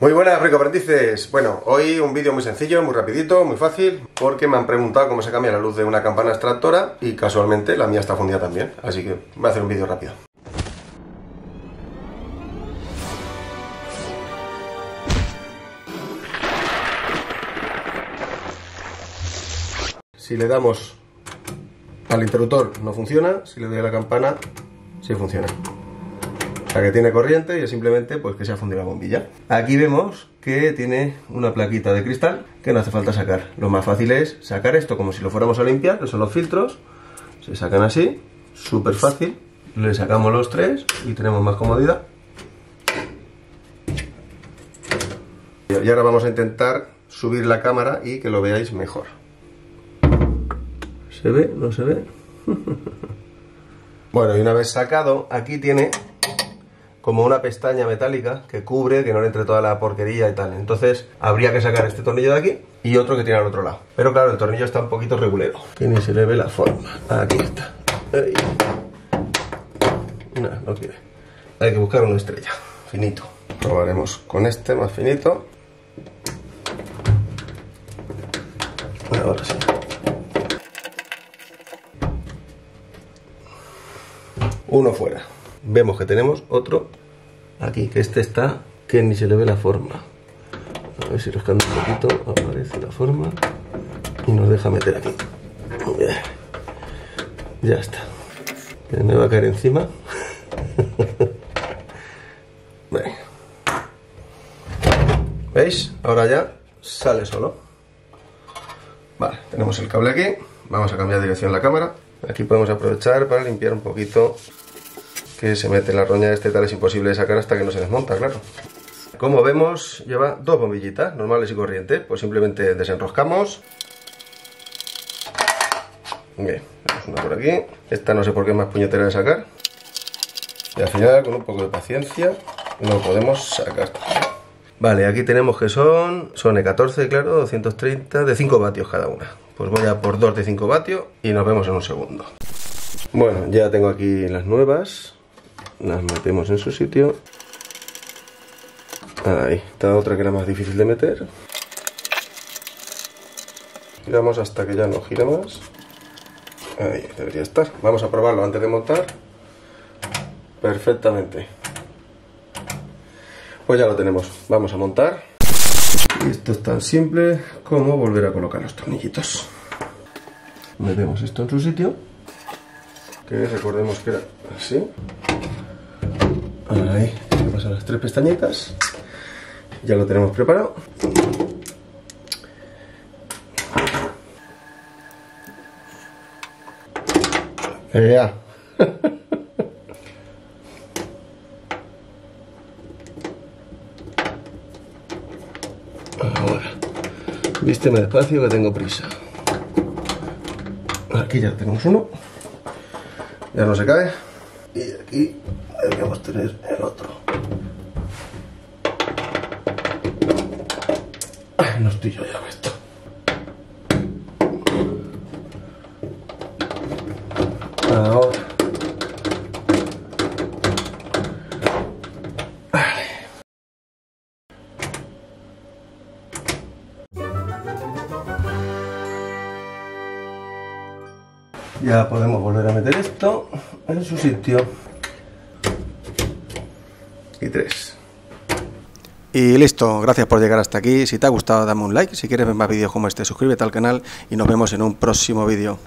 Muy buenas rico aprendices. Bueno, hoy un vídeo muy sencillo, muy rapidito, muy fácil, porque me han preguntado cómo se cambia la luz de una campana extractora y casualmente la mía está fundida también, así que voy a hacer un vídeo rápido. Si le damos al interruptor no funciona, si le doy a la campana sí funciona. Sea que tiene corriente y es simplemente pues que se ha fundido la bombilla. Aquí vemos que tiene una plaquita de cristal que no hace falta sacar. Lo más fácil es sacar esto como si lo fuéramos a limpiar, que son los filtros. Se sacan así, súper fácil. Le sacamos los tres y tenemos más comodidad. Y ahora vamos a intentar subir la cámara y que lo veáis mejor. ¿Se ve? ¿No se ve? bueno, y una vez sacado, aquí tiene como una pestaña metálica que cubre, que no le entre toda la porquería y tal. Entonces habría que sacar este tornillo de aquí y otro que tiene al otro lado. Pero claro, el tornillo está un poquito regulero, que ni se le ve la forma. Aquí está. No, quiere. Hay que buscar una estrella, finito. Probaremos con este más finito. Ahora sí. Uno fuera vemos que tenemos otro aquí, que este está que ni se le ve la forma. A ver si rascando un poquito aparece la forma y nos deja meter aquí. Ya está. Me va a caer encima. ¿Veis? Ahora ya sale solo. Vale, tenemos el cable aquí. Vamos a cambiar de dirección la cámara. Aquí podemos aprovechar para limpiar un poquito que se mete la roña de este tal es imposible de sacar hasta que no se desmonta, claro. Como vemos, lleva dos bombillitas normales y corrientes. Pues simplemente desenroscamos. Bien, una por aquí. Esta no sé por qué es más puñetera de sacar. Y al final, con un poco de paciencia, lo podemos sacar. Vale, aquí tenemos que son, son E14, claro, 230, de 5 vatios cada una. Pues voy a por dos de 5 vatios y nos vemos en un segundo. Bueno, ya tengo aquí las nuevas las metemos en su sitio. Ahí, está otra que era más difícil de meter. Giramos hasta que ya no gira más. Ahí debería estar. Vamos a probarlo antes de montar. Perfectamente. Pues ya lo tenemos. Vamos a montar. Esto es tan simple como volver a colocar los tornillitos. Metemos esto en su sitio. Que recordemos que era así Ahí, que pasar las tres pestañitas. Ya lo tenemos preparado. Ya. Ahora, vísteme despacio que tengo prisa. Aquí ya tenemos uno. Ya no se cae. Y aquí deberíamos tener el otro. no estoy yo ya esto. Ya podemos volver a meter esto en su sitio y tres. Y listo, gracias por llegar hasta aquí. Si te ha gustado, dame un like. Si quieres ver más vídeos como este, suscríbete al canal y nos vemos en un próximo vídeo.